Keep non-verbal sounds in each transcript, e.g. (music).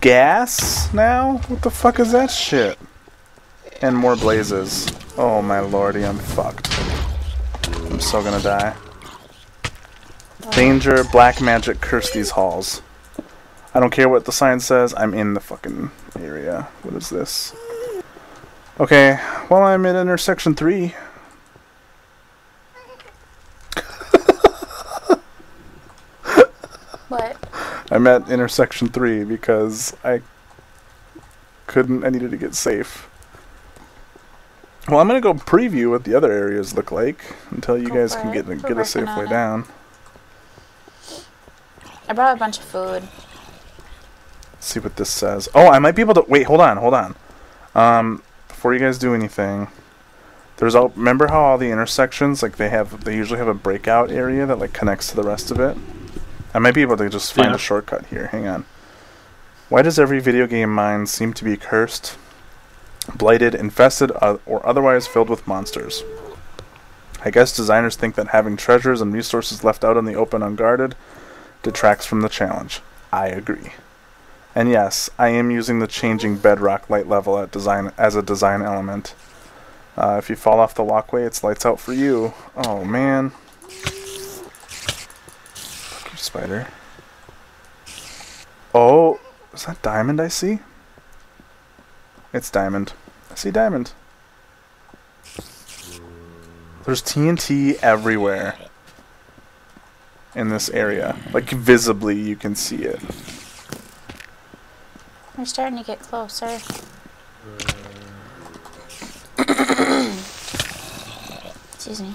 Ghast now? What the fuck is that shit? And more blazes. Oh my lordy, I'm fucked. I'm so gonna die. Danger, black magic, curse these halls. I don't care what the sign says, I'm in the fucking area. What is this? Okay, well I'm at intersection 3. What? I'm at intersection 3 because I couldn't, I needed to get safe. Well, I'm gonna go preview what the other areas look like until you Go guys can it. get We're get a safe way it. down. I brought a bunch of food. Let's see what this says. Oh, I might be able to wait. Hold on, hold on. Um, before you guys do anything, there's all. Remember how all the intersections like they have they usually have a breakout area that like connects to the rest of it. I might be able to just find Yeah. a shortcut here. Hang on. Why does every video game mine seem to be cursed, blighted, infested, uh, or otherwise filled with monsters? I guess designers think that having treasures and resources left out in the open unguarded detracts from the challenge. I agree. And yes, I am using the changing bedrock light level at design as a design element. Uh, if you fall off the walkway, it's lights out for you. Oh man. Fuck spider. Oh, is that diamond I see? It's diamond. I see diamond. There's TNT everywhere in this area. Like visibly you can see it. We're starting to get closer. (coughs) Excuse me.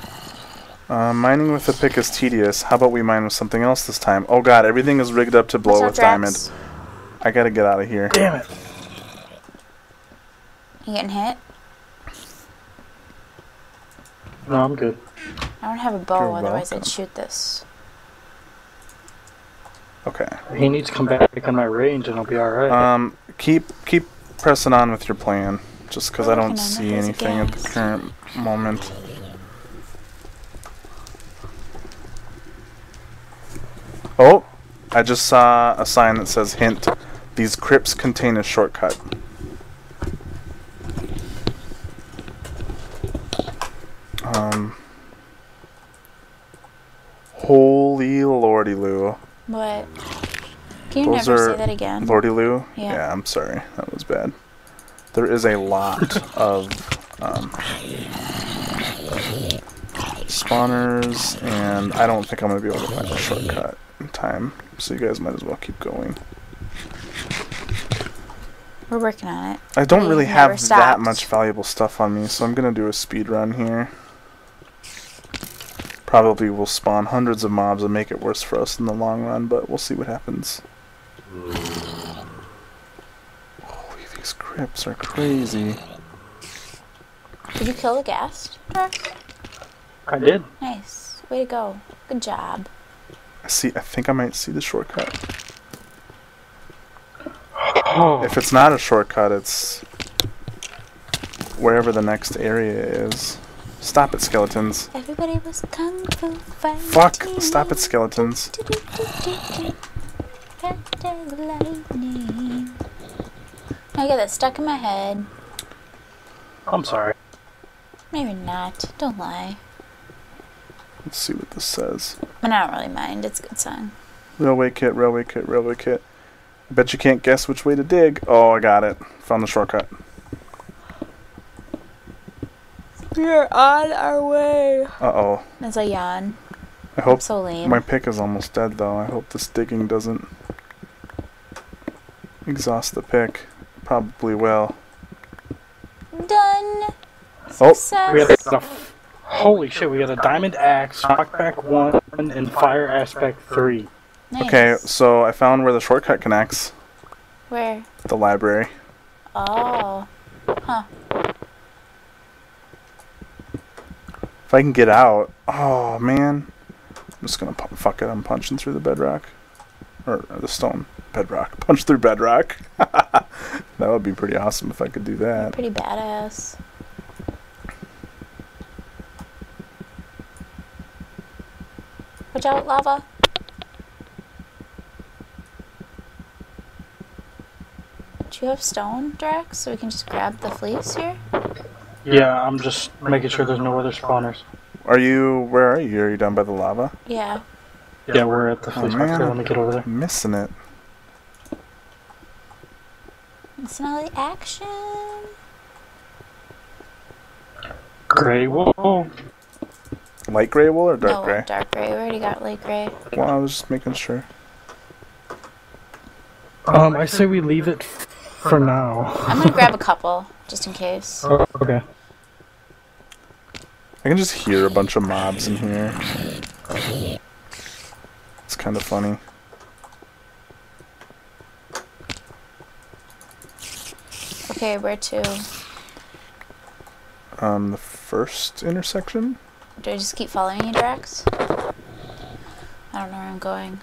Uh, mining with a pick is tedious. How about we mine with something else this time? Oh god, everything is rigged up to blow What's up, with diamond. I gotta get out of here. Damn it. You getting hit? No, I'm good. I don't have a bow, You're otherwise I'd shoot this. Okay. He needs to come back in my range and I'll be alright. Um, keep keep pressing on with your plan. Just because I don't working on it. see anything at the current moment. Oh, I just saw a sign that says hint. These crypts contain a shortcut. Um. Holy lordy loo. What? Can you Those never say that again? Lordy Lou? Yeah. I'm sorry. That was bad. There is a lot of um, spawners, and I don't think I'm going to be able to find a shortcut in time. So you guys might as well keep going. We're working on it. I don't We've really have that much valuable stuff on me, so I'm going to do a speed run here. Probably will spawn hundreds of mobs and make it worse for us in the long run, but we'll see what happens. Holy, these crypts are crazy. Did you kill the ghast? Drax? I did. Nice. Way to go. Good job. I see. I think I might see the shortcut. Oh, (sighs) If it's not a shortcut, it's wherever the next area is. Stop it, skeletons. Everybody was kung fu fighting. Fuck! Stop it, skeletons. After the lightning. I get that stuck in my head. I'm sorry. Maybe not. Don't lie. Let's see what this says. But I don't really mind. It's a good song. Railway kit, railway kit, railway kit. I bet you can't guess which way to dig. Oh, I got it. Found the shortcut. We're on our way. Uh oh. That's a yawn. I hope so lame. my pick is almost dead though. I hope this digging doesn't exhaust the pick. Probably will. Done. Oh, Success. We got a, f- holy shit, we got a diamond axe, knockback 1, and fire aspect 3. Nice. Okay, so I found where the shortcut connects. Where? The library. Oh. Huh. If I can get out. Oh man. I'm just gonna pu- fuck it. I'm punching through the bedrock, or, or the stone bedrock. (laughs) Punch through bedrock. (laughs) that would be pretty awesome if I could do that. Pretty badass. Watch out, lava. Do you have stone, Drax, so we can just grab the fleece here? Yeah, I'm just making sure there's no other spawners. Are you? Where are you? Are you down by the lava? Yeah. Yeah, we're at the Oh, fleece box. man. Here, let me get over there. I'm missing it. It's not the action. Gray wool. Light gray wool or dark no, gray? dark gray. We already got light gray. Well, I was just making sure. Um, I say we leave it for now. I'm gonna grab a (laughs) couple, just in case. Oh, okay. I can just hear a bunch of mobs in here. It's kind of funny. Okay, where to? Um, the first intersection. Do I just keep following you, Drax? I don't know where I'm going.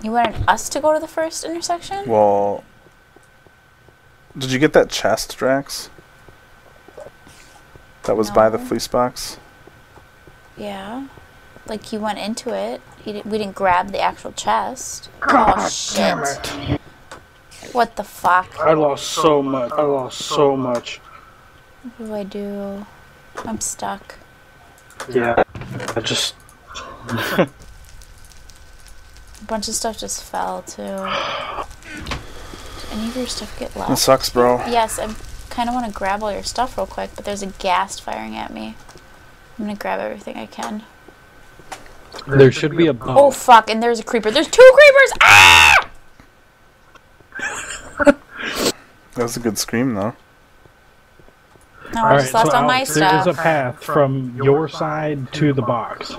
You wanted us to go to the first intersection? Well, did you get that chest, Drax? That was by the fleece box. Yeah. Like you went into it. You di- we didn't grab the actual chest. oh shit. damn it. What the fuck? I lost so much. I lost so much. What do I do? I'm stuck. Yeah. I just. A bunch of stuff just fell too. Did any of your stuff get It left? sucks, bro. Yes, I kind of want to grab all your stuff real quick, but there's a ghast firing at me. I'm gonna grab everything I can. There should be a bow. Oh fuck! And there's a creeper. There's two creepers. Ah! (laughs) That was a good scream, though. No, I just lost all my Alex, there is a path from your side to the box.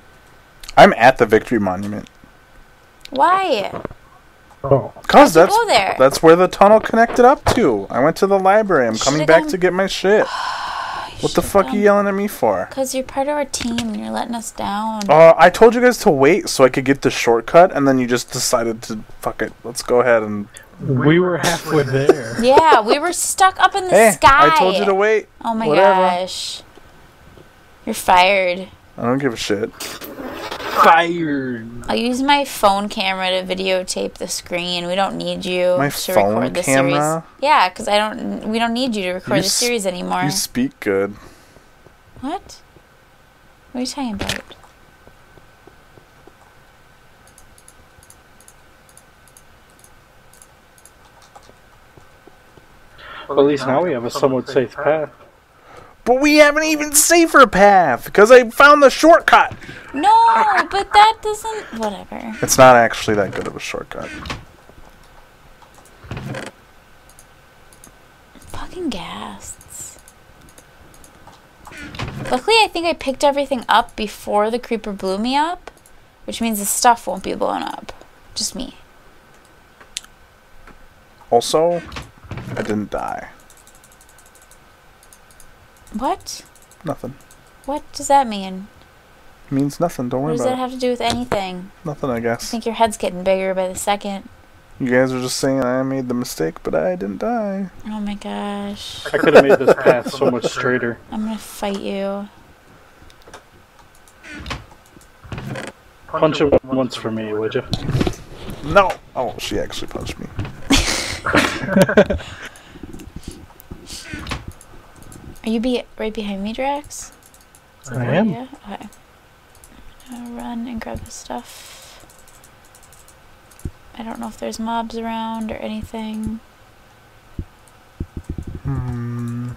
I'm at the Victory Monument. Why? Oh. Cause How'd that's that's where the tunnel connected up to. I went to the library. I'm coming Should've back gone- to get my shit. (gasps) (sighs) What the should've fuck are you yelling at me for? Cause you're part of our team and you're letting us down. Uh, I told you guys to wait so I could get the shortcut, and then you just decided to fuck it. Let's go ahead and. We were halfway there. (laughs) Yeah, we were stuck up in the Hey, sky. I told you to wait. Oh my Whatever. gosh. You're fired. I don't give a shit. Fired. I'll use my phone camera to videotape the screen. We don't need you My to phone record the camera? series. Yeah, because I don't. We don't need you to record You the series anymore. You speak good. what? What are you talking about? Well, at least now we have a somewhat safe path. But we have an even safer path because I found the shortcut. No, but that doesn't. Whatever. It's not actually that good of a shortcut. Fucking ghasts. Luckily, I think I picked everything up before the creeper blew me up, which means the stuff won't be blown up. Just me. Also, I didn't die. What? Nothing. What does that mean? means nothing. Don't worry What worry does that about have to do with anything? Nothing, I guess. I guess. think your head's getting bigger by the second. You guys are just saying I made the mistake, but I didn't die. Oh my gosh. I could have made this path so much straighter. (laughs) I'm gonna fight you. Punch him once for me, would you? No. Oh, she actually punched me. (laughs) (laughs) Are you be right behind me, Drax? Is I am. you- Okay. I'm gonna run and grab the stuff. I don't know if there's mobs around or anything. Hmm.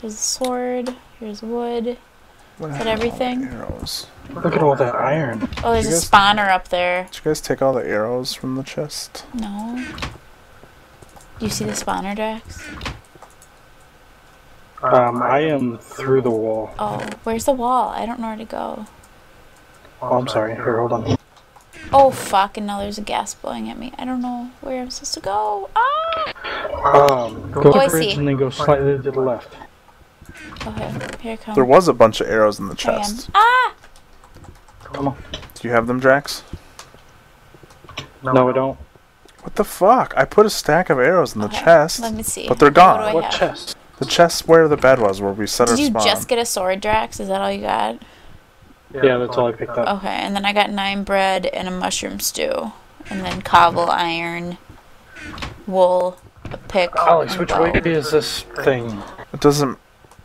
There's a sword. Here's wood. What Is that happened to all the everything? Arrows. Look at all that iron. Oh, there's a guys- spawner up there. Did you guys take all the arrows from the chest? No. Do you see the spawner, Drax? Um, I am through the wall. Oh, where's the wall? I don't know where to go. Oh, I'm sorry. Here, hold on. Oh, fuck, and now there's a ghast blowing at me. I don't know where I'm supposed to go. Ah! Um, go Oh, to the bridge see. and then go slightly to the left. Okay, here I come. There was a bunch of arrows in the Here I am. chest. Ah! Come on. Do you have them, Drax? No, I don't. What the fuck? I put a stack of arrows in the Okay, chest. Let me see. but they're gone. do I What chest? The chest where the bed was, where we set our spot. Did you just get a sword, Drax? Is that all you got? Yeah, that's all I picked up. Okay, and then I got nine bread and a mushroom stew, and then cobble iron, wool, a pick. Alex, which bow. way is this thing? It doesn't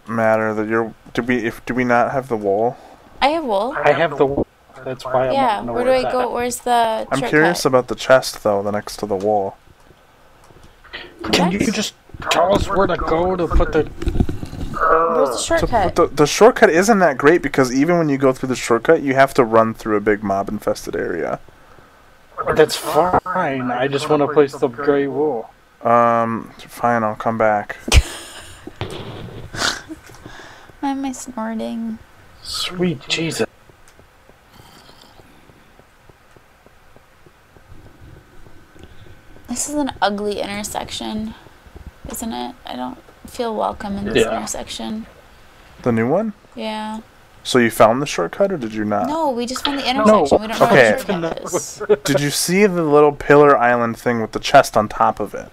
matter that you're. Do we? If do we not have the wool? I have wool. I have the. wool. That's why I Yeah, want to where do it's I at. go? Where's the I'm shortcut? curious about the chest though, the next to the wall. Can you just tell us where to go to put the? Where's the shortcut? but the, the shortcut isn't that great because even when you go through the shortcut, you have to run through a big mob infested area. That's fine. I just want to place the gray wool. Um, fine, I'll come back. (laughs) Why am I snorting? Sweet Jesus. This is an ugly intersection, isn't it? I don't feel welcome in this Yeah. intersection. The new one? Yeah. So you found the shortcut or did you not? No, we just found the intersection. we don't know Okay. what the shortcut is. Did you see the little pillar island thing with the chest on top of it?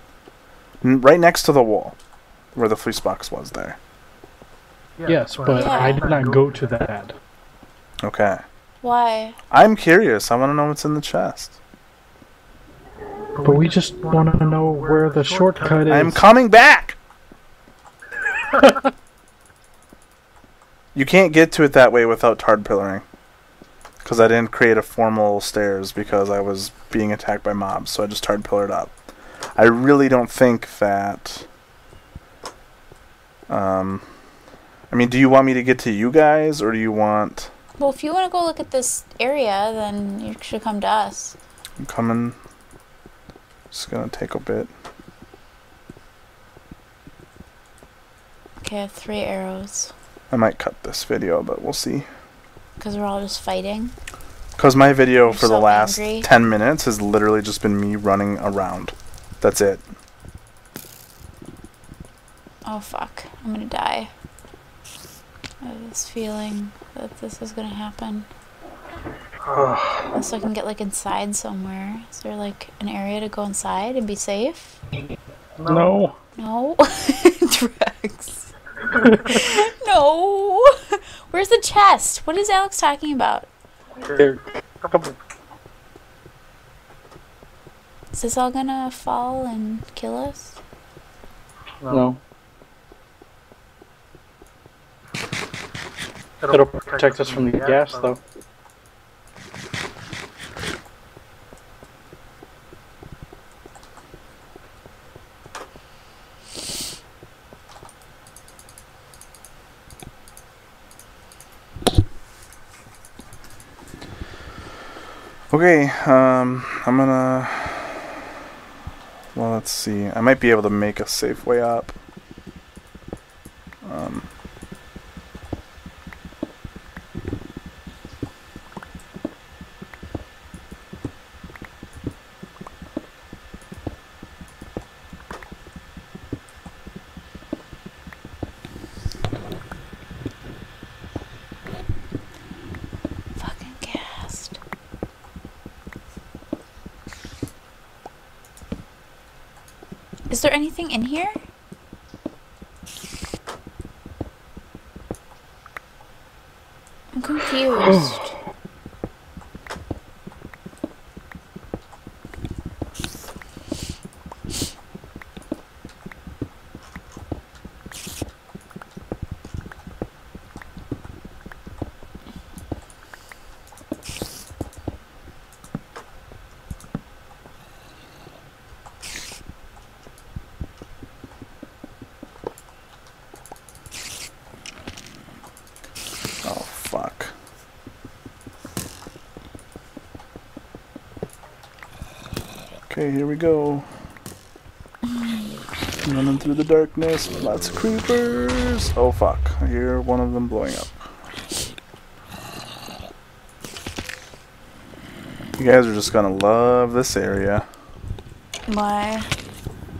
N- right next to the wall where the fleece box was there. Yes, but Yeah. I did not go to that. Okay. Why? I'm curious. I want to know what's in the chest. But we just want to know where the shortcut is. I'm coming back! you can't get to it that way without tard pillaring. Because I didn't create a formal stairs because I was being attacked by mobs, so I just tard pillared up. I really don't think that. Um, I mean, do you want me to get to you guys, or do you want. Well, if you want to go look at this area, then you should come to us. I'm coming. It's gonna take a bit. Okay, I have three arrows. I might cut this video, but we'll see. Because we're all just fighting. Because my video for the last angry. 10 minutes has literally just been me running around. That's it. Oh fuck, I'm gonna die. I have this feeling that this is gonna happen. Unless I can get like inside somewhere. Is there like an area to go inside and be safe? no. No? (laughs) Drex. (laughs) no! Where's the chest? What is Alex talking about? There. Couple. Is this all gonna fall and kill us? No. It'll protect us from the ghast, though. Okay, um, I'm gonna. Well, let's see. I might be able to make a safe way up. Um, Fucking ghasts. Is there anything in here? I'm confused. oh, fuck. Okay, here we go. Running through the darkness, lots of creepers. Oh fuck, I hear one of them blowing up. You guys are just gonna love this area. Why?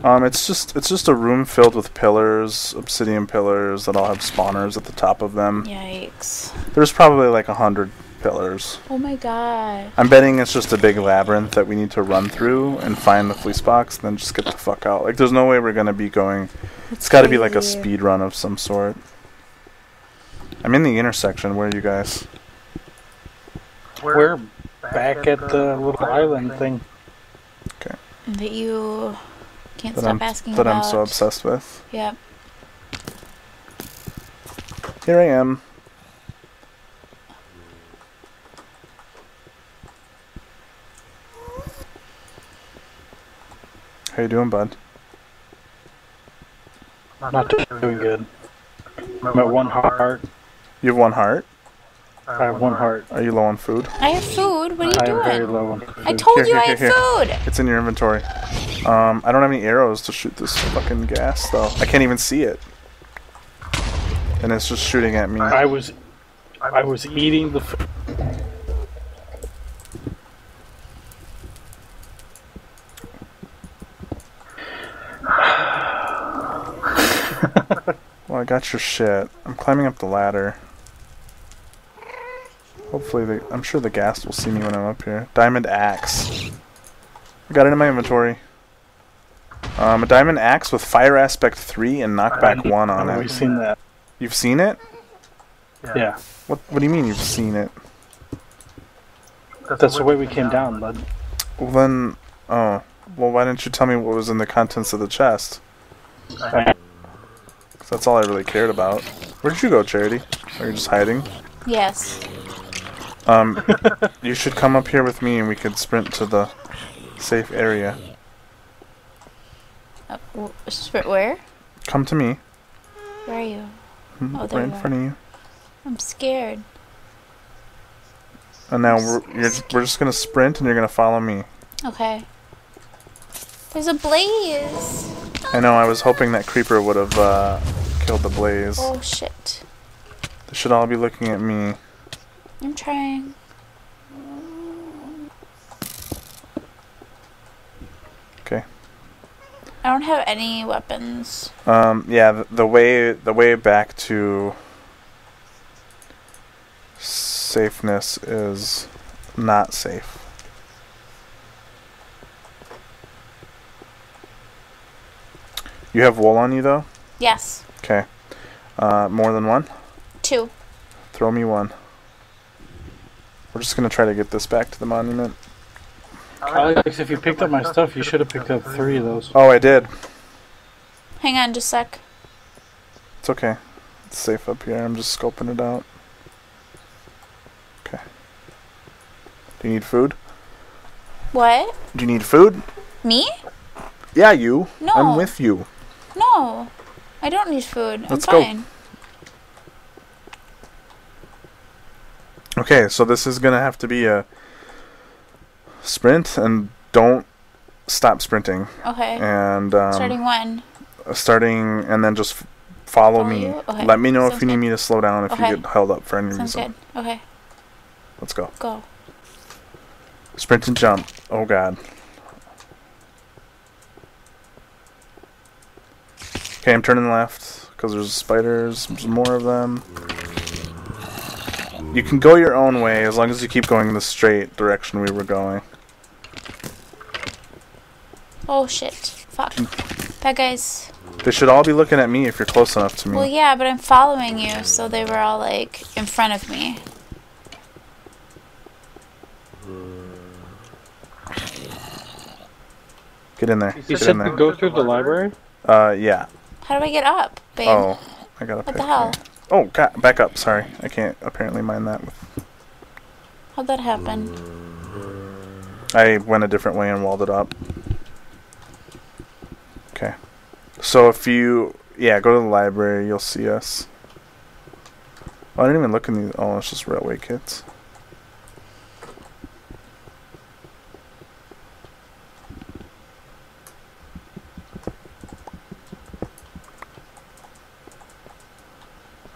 Um, it's just it's just a room filled with pillars, obsidian pillars that all have spawners at the top of them. Yikes. There's probably like a hundred pillars. Oh my god. I'm betting it's just a big labyrinth that we need to run through and find the fleece box, and then just get the fuck out. Like, there's no way we're gonna be going. It's got to be like a speed run of some sort. I'm in the intersection. Where are you guys? We're back at the little island thing. Okay. That you can't That stop I'm asking that about. I'm so obsessed with. Yep. Here I am. How you doing, bud? Not doing good. I'm at one heart. You have one heart. I have one heart. Are you low on food? I have food. What are you I am very doing? low on I told Here, you here, I here, had food. It's in your inventory. Um, I don't have any arrows to shoot this fucking ghast though. I can't even see it, and it's just shooting at me. I was, I was eating the. F- Well, I got your shit. I'm climbing up the ladder. Hopefully, the, I'm sure the ghast will see me when I'm up here. Diamond axe. I got it in my inventory. Um, a diamond axe with fire aspect three and knockback one on We've it. seen that. You've seen it? Yeah, What? What do you mean you've seen it? that's the way we came down, bud. Well then, oh, well why didn't you tell me what was in the contents of the chest? I, that's all I really cared about. Where did you go, Charity? Are you just hiding? Yes. Um, (laughs) you should come up here with me and we could sprint to the safe area. Uh, w- sp- where? Come to me. Where are you? Hmm, Oh, there right in front of you. I'm scared. And now we're you're, we're just gonna sprint and you're gonna follow me. Okay. There's a blaze. I know. I was hoping that creeper would have uh, killed the blaze. Oh shit. They should all be looking at me. I'm trying. Okay. I don't have any weapons. Um, yeah, the, the way the way back to safeness is not safe. You have wool on you though. Yes. Okay. Uh, more than one. Two. Throw me one. We're just gonna try to get this back to the monument. Alex, if you picked up my stuff, you should have picked up three of those. Oh, I did. Hang on just a sec. It's okay. It's safe up here. I'm just scoping it out. Okay. Do you need food? What? Do you need food? Me? Yeah, you. No. I'm with you. No. I don't need food. Let's I'm go. fine. Okay, so this is gonna have to be a sprint, and don't stop sprinting. Okay. And um, Starting when? starting, and then just follow, Follow me. Okay. Let me know if Sounds you need me to slow down if Okay. you get held up for any Sounds reason. good. Okay. Let's go. Go. Sprint and jump. Oh god. Okay, I'm turning left because there's spiders. There's more of them. You can go your own way as long as you keep going in the straight direction we were going. Oh shit. Fuck. Bad guys. They should all be looking at me if you're close enough to me. Well, yeah, but I'm following you, so they were all like in front of me. Get in there. You Get said in to go through the library? Uh, yeah. How do I get up, babe? Oh, I got a What the hell? Oh, god, back up. Sorry, I can't apparently mine that. With How'd that happen? I went a different way and walled it up. Okay. So if you, yeah, go to the library, you'll see us. Oh, I didn't even look in these. Oh, it's just railway kits.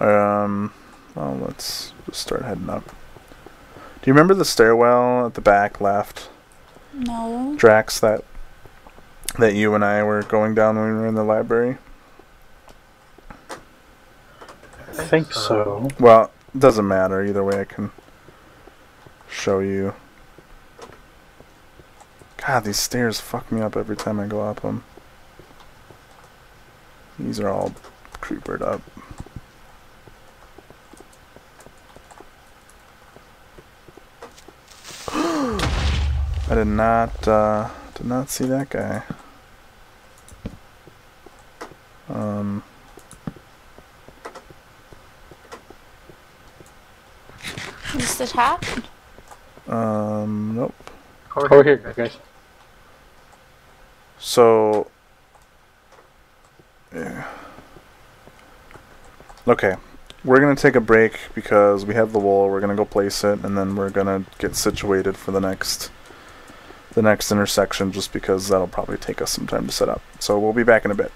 Um, well, let's just start heading up. Do you remember the stairwell at the back left? No. Drax that that you and I were going down when we were in the library. I think so. Well, it doesn't matter either way. I can show you. God, these stairs fuck me up every time I go up them. These are all creepered up. I did not uh, did not see that guy. Um. Does it happen? Um. Nope. Over here, guys. So. Yeah. Okay. We're gonna take a break because we have the wall. We're gonna go place it, and then we're gonna get situated for the next, the next intersection. Just because that'll probably take us some time to set up. So we'll be back in a bit.